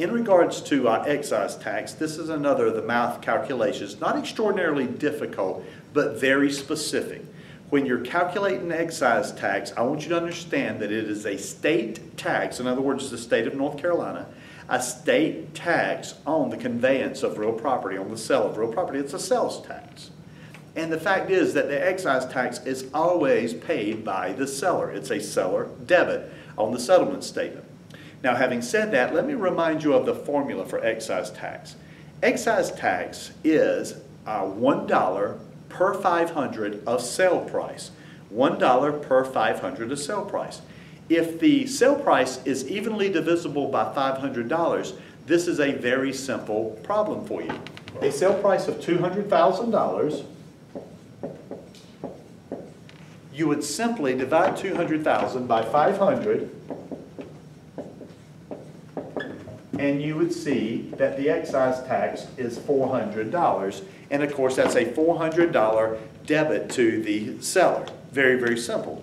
In regards to uh, excise tax, this is another of the math calculations, not extraordinarily difficult, but very specific. When you're calculating excise tax, I want you to understand that it is a state tax, in other words, the state of North Carolina, a state tax on the conveyance of real property, on the sale of real property. It's a sales tax. And the fact is that the excise tax is always paid by the seller. It's a seller debit on the settlement statement. Now, having said that, let me remind you of the formula for excise tax. Excise tax is uh, $1 per 500 of sale price. $1 per 500 of sale price. If the sale price is evenly divisible by $500, this is a very simple problem for you. A sale price of $200,000, you would simply divide 200,000 by 500 and you would see that the excise tax is $400. And of course, that's a $400 debit to the seller. Very, very simple.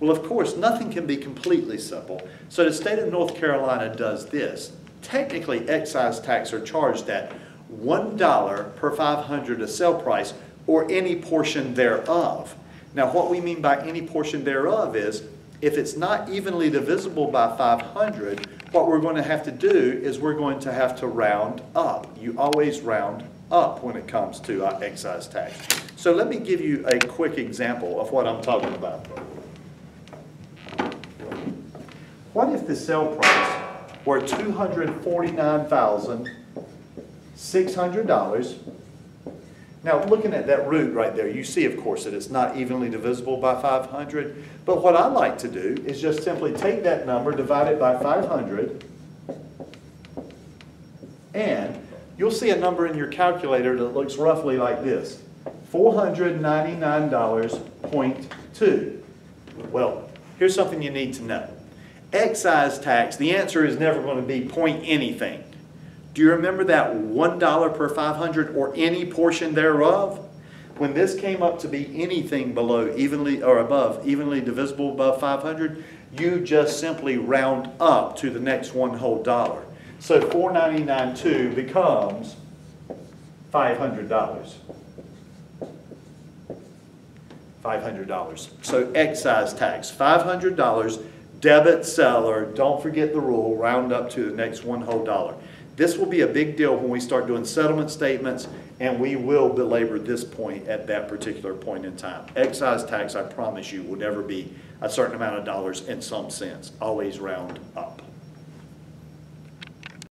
Well, of course, nothing can be completely simple. So the state of North Carolina does this. Technically, excise tax are charged at $1 per 500 of sale price or any portion thereof. Now, what we mean by any portion thereof is if it's not evenly divisible by 500, what we're going to have to do is we're going to have to round up. You always round up when it comes to uh, excise tax. So let me give you a quick example of what I'm talking about. What if the sale price were $249,600? Now, looking at that root right there, you see, of course, that it's not evenly divisible by 500. But what I like to do is just simply take that number, divide it by 500, and you'll see a number in your calculator that looks roughly like this, $499.2. Well, here's something you need to know. Excise tax, the answer is never going to be point anything. Do you remember that $1 per 500 or any portion thereof? When this came up to be anything below evenly or above evenly divisible above 500, you just simply round up to the next one whole dollar. So 499.2 becomes $500. $500. So excise tax, $500, debit seller, don't forget the rule, round up to the next one whole dollar. This will be a big deal when we start doing settlement statements, and we will belabor this point at that particular point in time. Excise tax, I promise you, will never be a certain amount of dollars in some sense, always round up.